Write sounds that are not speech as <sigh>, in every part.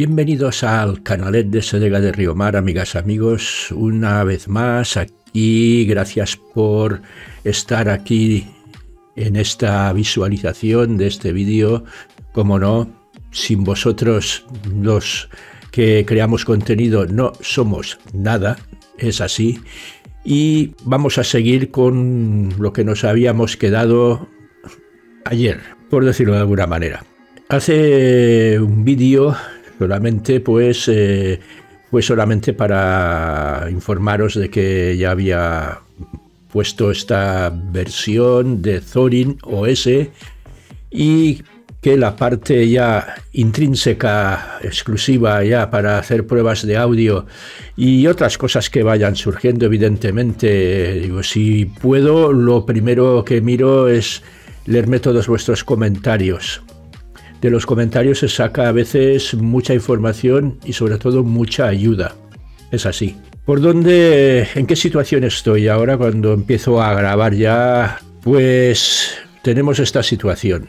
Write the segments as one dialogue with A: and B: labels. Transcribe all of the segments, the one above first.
A: Bienvenidos al canalet de Sedega de Río Mar, amigas, amigos, una vez más aquí. Gracias por estar aquí en esta visualización de este vídeo. Como no, sin vosotros los que creamos contenido no somos nada, es así. Y vamos a seguir con lo que nos habíamos quedado ayer, por decirlo de alguna manera. Hace un vídeo solamente pues eh, fue solamente para informaros de que ya había puesto esta versión de Thorin OS y que la parte ya intrínseca, exclusiva ya para hacer pruebas de audio y otras cosas que vayan surgiendo, evidentemente, digo, si puedo, lo primero que miro es leerme todos vuestros comentarios. De los comentarios se saca a veces mucha información y sobre todo mucha ayuda. Es así. ¿Por dónde, en qué situación estoy ahora cuando empiezo a grabar ya? Pues tenemos esta situación.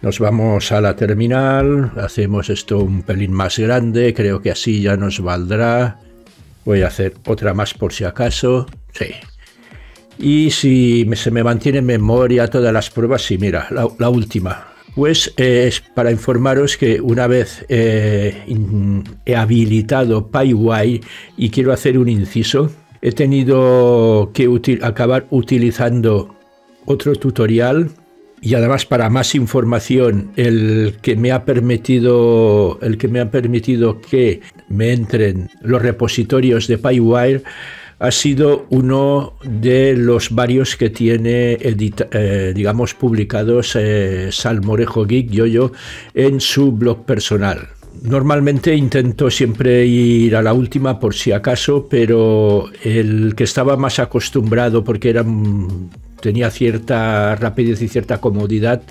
A: Nos vamos a la terminal, hacemos esto un pelín más grande, creo que así ya nos valdrá. Voy a hacer otra más por si acaso. Sí. Y si se me mantiene en memoria todas las pruebas, sí, mira, la, última. Pues eh, es para informaros que una vez eh, he habilitado PyWire y quiero hacer un inciso, he tenido que acabar utilizando otro tutorial y además para más información el que me ha permitido el que me ha permitido que me entren los repositorios de PyWire ha sido uno de los varios que tiene eh, digamos publicados eh, Salmorejo Geek Yoyo en su blog personal. Normalmente intento siempre ir a la última por si acaso, pero el que estaba más acostumbrado porque era tenía cierta rapidez y cierta comodidad,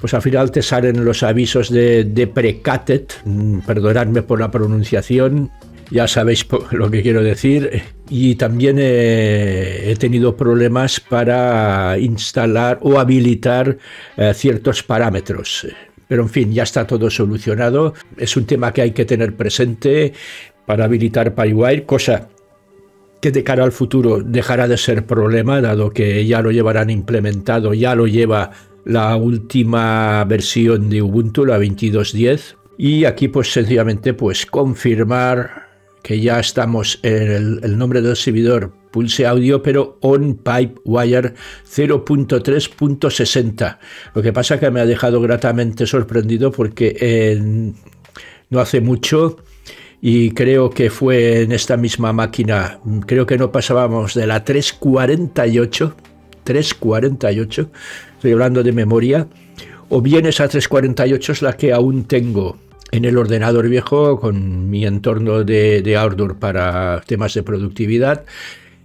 A: pues al final te salen los avisos de, de precated, mm, perdonadme por la pronunciación, ya sabéis <laughs> lo que quiero decir, y también he, tenido problemas para instalar o habilitar eh, ciertos parámetros. Pero en fin, ya está todo solucionado. Es un tema que hay que tener presente para habilitar PyWire, cosa que de cara al futuro dejará de ser problema, dado que ya lo llevarán implementado, ya lo lleva la última versión de Ubuntu, la 22.10. Y aquí pues sencillamente pues confirmar que ya estamos en el, nombre del servidor Pulse Audio, pero on Pipewire 0.3.60. Lo que pasa que me ha dejado gratamente sorprendido porque no hace mucho y creo que fue en esta misma máquina, creo que no pasábamos de la 348, 348, estoy hablando de memoria, o bien esa 348 es la que aún tengo en el ordenador viejo con mi entorno de, de Outdoor para temas de productividad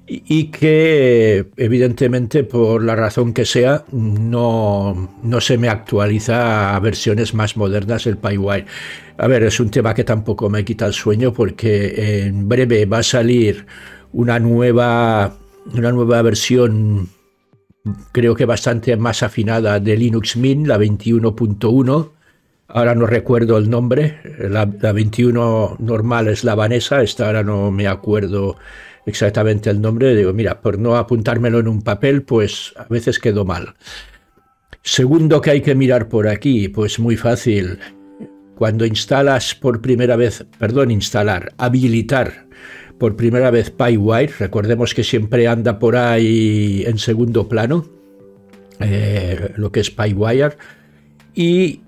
A: y que evidentemente por la razón que sea no, no se me actualiza a versiones más modernas del PyWire. A ver, es un tema que tampoco me quita el sueño porque en breve va a salir una nueva, una nueva versión creo que bastante más afinada de Linux Mint, la 21.1. Ahora no recuerdo el nombre, la, la 21 normal es la Vanessa, esta ahora no me acuerdo exactamente el nombre, digo, mira, por no apuntármelo en un papel, pues a veces quedó mal. Segundo que hay que mirar por aquí, pues muy fácil. Cuando instalas por primera vez, perdón, instalar, habilitar por primera vez PyWire, recordemos que siempre anda por ahí en segundo plano, eh, lo que es PyWire, y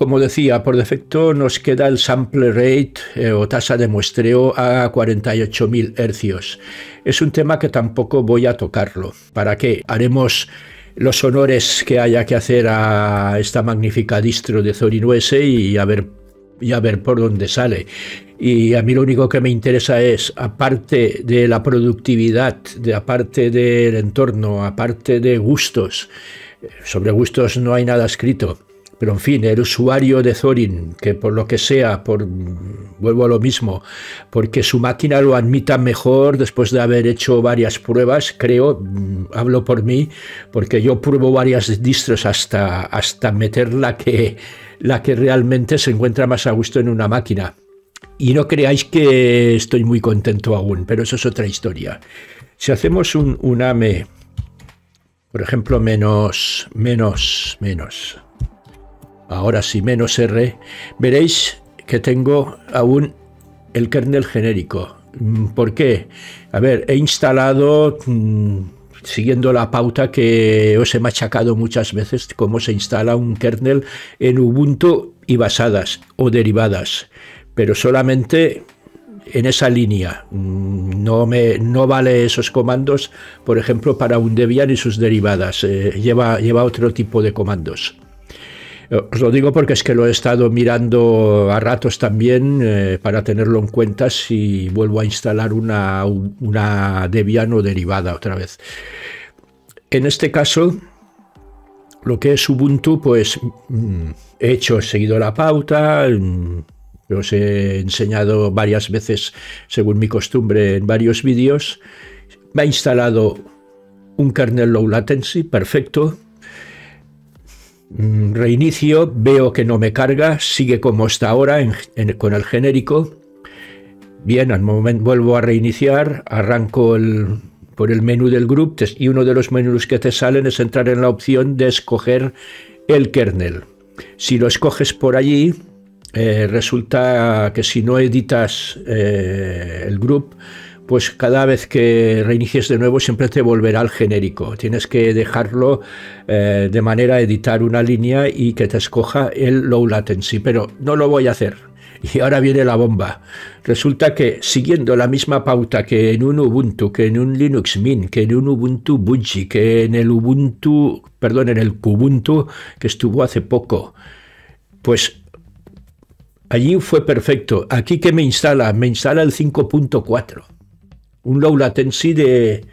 A: como decía, por defecto nos queda el sample rate eh, o tasa de muestreo a 48.000 hercios. Es un tema que tampoco voy a tocarlo. ¿Para qué? Haremos los honores que haya que hacer a esta magnífica distro de Zorin OS y a ver, y a ver por dónde sale. Y a mí lo único que me interesa es, aparte de la productividad, de aparte del entorno, aparte de gustos, sobre gustos no hay nada escrito, pero en fin, el usuario de Thorin, que por lo que sea, vuelvo a lo mismo, porque su máquina lo admita mejor después de haber hecho varias pruebas, creo, mm, hablo por mí, porque yo pruebo varias distros hasta, hasta meter la que, la que realmente se encuentra más a gusto en una máquina. Y no creáis que estoy muy contento aún, pero eso es otra historia. Si hacemos un, un AME, por ejemplo, menos, menos, menos, ahora sí, menos R, veréis que tengo aún el kernel genérico. ¿Por qué? A ver, he instalado mm, siguiendo la pauta que os he machacado muchas veces, cómo se instala un kernel en Ubuntu y basadas o derivadas, pero solamente en esa línea. Mm, no, me, no vale esos comandos, por ejemplo, para un Debian y sus derivadas. Eh, lleva, lleva otro tipo de comandos. Os lo digo porque es que lo he estado mirando a ratos también eh, para tenerlo en cuenta si vuelvo a instalar una, una Debian o derivada otra vez. En este caso, lo que es Ubuntu, pues mm, he hecho, he seguido la pauta, mm, os he enseñado varias veces, según mi costumbre, en varios vídeos. Me ha instalado un kernel low latency, perfecto, reinicio, veo que no me carga, sigue como está ahora con el genérico. Bien, al momento vuelvo a reiniciar, arranco por el menú del group y uno de los menús que te salen es entrar en la opción de escoger el kernel. Si lo escoges por allí, eh, resulta que si no editas eh, el group, pues cada vez que reinicies de nuevo siempre te volverá al genérico. Tienes que dejarlo eh, de manera a editar una línea y que te escoja el low latency, pero no lo voy a hacer. <laughs> Y ahora viene la bomba. Resulta que siguiendo la misma pauta que en un Ubuntu, que en un Linux Mint, que en un Ubuntu Budgie, que en el Ubuntu, perdón, en el Kubuntu que estuvo hace poco, pues allí fue perfecto. Aquí que me instala, me instala el 5.4 un low latency de,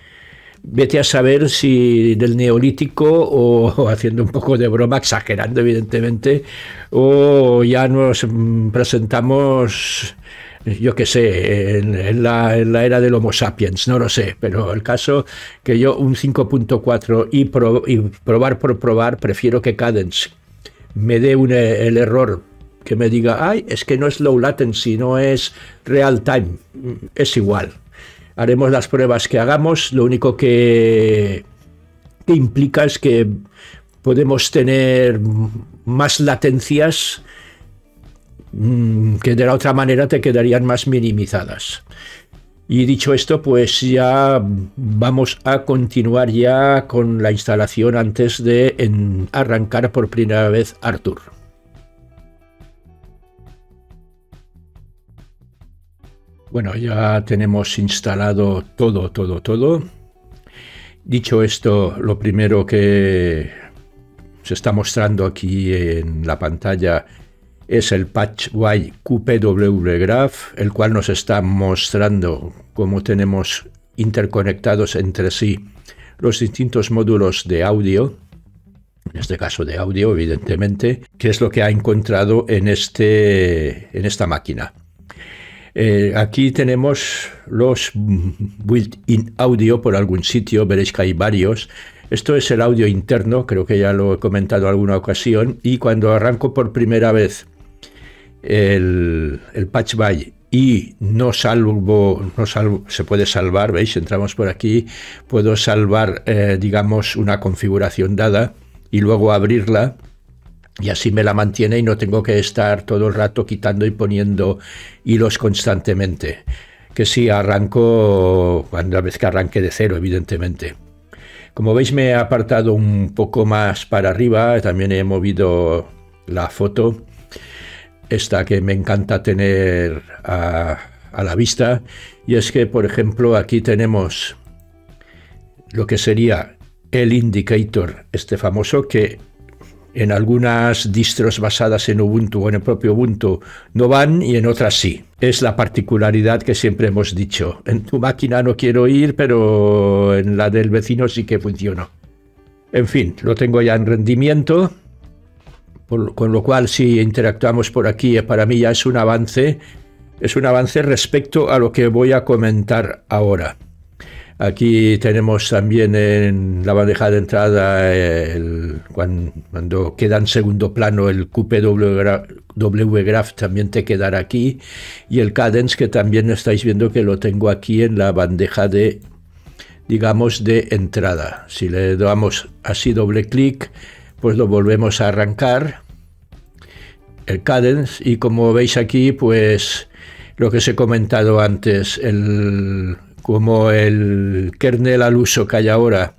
A: vete a saber si del neolítico o, <laughs> haciendo un poco de broma, exagerando evidentemente, o ya nos presentamos, yo qué sé, en, la, era del Homo sapiens, no lo sé, pero el caso que yo un 5.4 y, y, probar por probar, prefiero que Cadence me dé el error que me diga, ay, es que no es low latency, no es real time, es igual haremos las pruebas que hagamos, lo único que, implica es que podemos tener más latencias mm, que de la otra manera te quedarían más minimizadas. Y dicho esto, pues ya vamos a continuar ya con la instalación antes de arrancar por primera vez Arthur. Bueno, ya tenemos instalado todo, todo, todo. Dicho esto, lo primero que se está mostrando aquí en la pantalla es el patch Y QPW Graph, el cual nos está mostrando cómo tenemos interconectados entre sí los distintos módulos de audio, en este caso de audio, evidentemente, que es lo que ha encontrado en, este, en esta máquina. Eh, aquí tenemos los built-in audio por algún sitio, veréis que hay varios. Esto es el audio interno, creo que ya lo he comentado en alguna ocasión, y cuando arranco por primera vez el, patch by y no salvo, no salvo, se puede salvar, veis, entramos por aquí, puedo salvar, eh, digamos, una configuración dada y luego abrirla y así me la mantiene y no tengo que estar todo el rato quitando y poniendo hilos constantemente. Que sí, arranco cuando la vez que arranque de cero, evidentemente. Como veis me he apartado un poco más para arriba, también he movido la foto, esta que me encanta tener a, a la vista, y es que, por ejemplo, aquí tenemos lo que sería el indicator, este famoso, que en algunas distros basadas en Ubuntu o en el propio Ubuntu no van y en otras sí. Es la particularidad que siempre hemos dicho. En tu máquina no quiero ir, pero en la del vecino sí que funcionó. En fin, lo tengo ya en rendimiento, con lo cual si interactuamos por aquí, para mí ya es un avance, es un avance respecto a lo que voy a comentar ahora. Aquí tenemos también en la bandeja de entrada cuando, queda en segundo plano el QPW Graph también te quedará aquí y el Cadence que también estáis viendo que lo tengo aquí en la bandeja de digamos de entrada. Si le damos así doble clic pues lo volvemos a arrancar el Cadence y como veis aquí pues lo que os he comentado antes el como el kernel al uso que hay ahora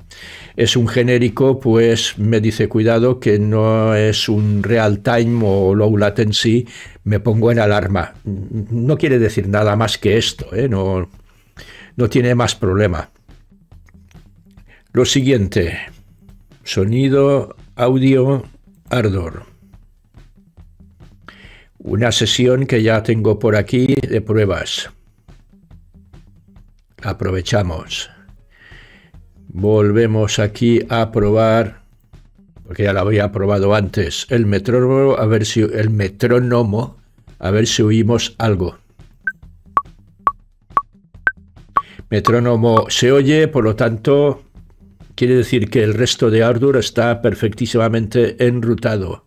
A: es un genérico, pues me dice cuidado que no es un real time o low latency, me pongo en alarma. No quiere decir nada más que esto, ¿eh? no, no tiene más problema. Lo siguiente, sonido, audio, ardor. Una sesión que ya tengo por aquí de pruebas. Aprovechamos. Volvemos aquí a probar, porque ya lo había probado antes, el metrónomo, a ver si el metrónomo, a ver si oímos algo. Metrónomo se oye, por lo tanto, quiere decir que el resto de Ardour está perfectísimamente enrutado.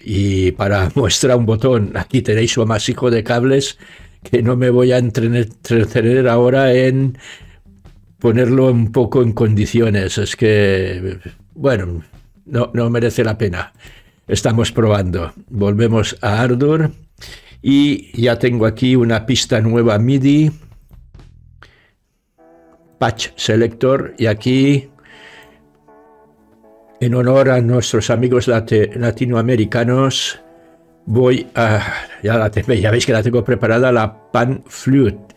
A: Y para <laughs> muestra un botón, aquí tenéis su amasijo de cables que no me voy a entretener ahora en ponerlo un poco en condiciones. Es que, bueno, no, no merece la pena. Estamos probando. Volvemos a Ardor y ya tengo aquí una pista nueva MIDI, Patch Selector, y aquí, en honor a nuestros amigos latinoamericanos, voy a... Ya, la, ya veis que la tengo preparada, la pan flute.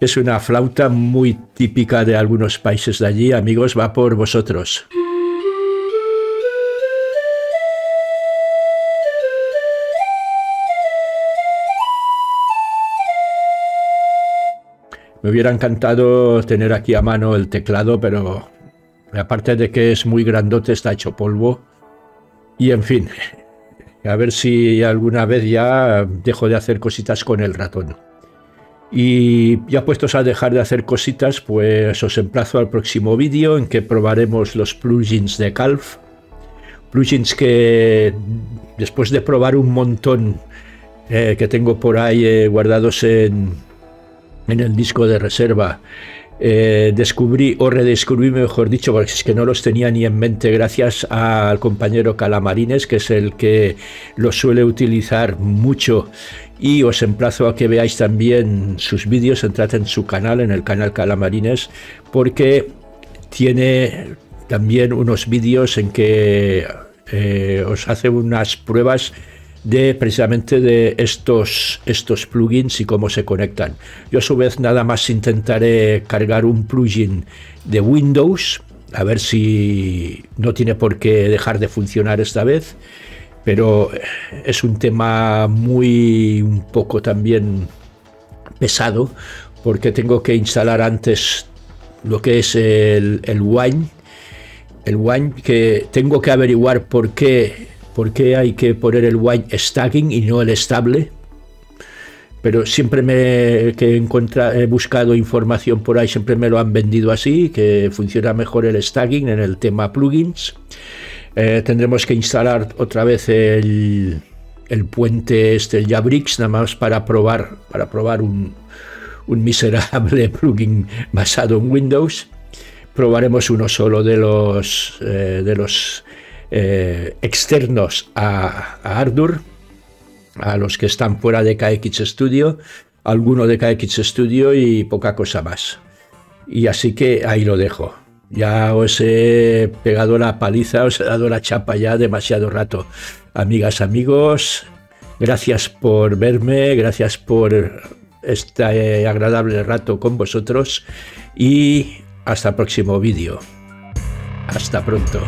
A: Es una flauta muy típica de algunos países de allí. Amigos, va por vosotros. Me hubiera encantado tener aquí a mano el teclado, pero aparte de que es muy grandote, está hecho polvo. Y en fin, a ver si alguna vez ya dejo de hacer cositas con el ratón. Y ya puestos a dejar de hacer cositas, pues os emplazo al próximo vídeo en que probaremos los plugins de Calf. Plugins que después de probar un montón eh, que tengo por ahí eh, guardados en, en el disco de reserva, eh, descubrí o redescubrí, mejor dicho, porque es que no los tenía ni en mente, gracias al compañero Calamarines, que es el que los suele utilizar mucho. Y os emplazo a que veáis también sus vídeos, entrad en su canal, en el canal Calamarines, porque tiene también unos vídeos en que eh, os hace unas pruebas de precisamente de estos, estos plugins y cómo se conectan. Yo a su vez nada más intentaré cargar un plugin de Windows, a ver si no tiene por qué dejar de funcionar esta vez, pero es un tema muy un poco también pesado porque tengo que instalar antes lo que es el, el Wine, el Wine que tengo que averiguar por qué ¿Por qué hay que poner el white stacking y no el estable? Pero siempre me, que he, buscado información por ahí, siempre me lo han vendido así, que funciona mejor el stacking en el tema plugins. Eh, tendremos que instalar otra vez el, puente este, el Jabrix, nada más para probar, para probar un, miserable <laughs> plugin basado en Windows. Probaremos uno solo de los, eh, de los eh, externos a, a, Ardour, a los que están fuera de KX Studio, alguno de KX Studio y poca cosa más. Y así que ahí lo dejo. Ya os he pegado la paliza, os he dado la chapa ya demasiado rato. Amigas, amigos, gracias por verme, gracias por este agradable rato con vosotros y hasta el próximo vídeo. Hasta pronto.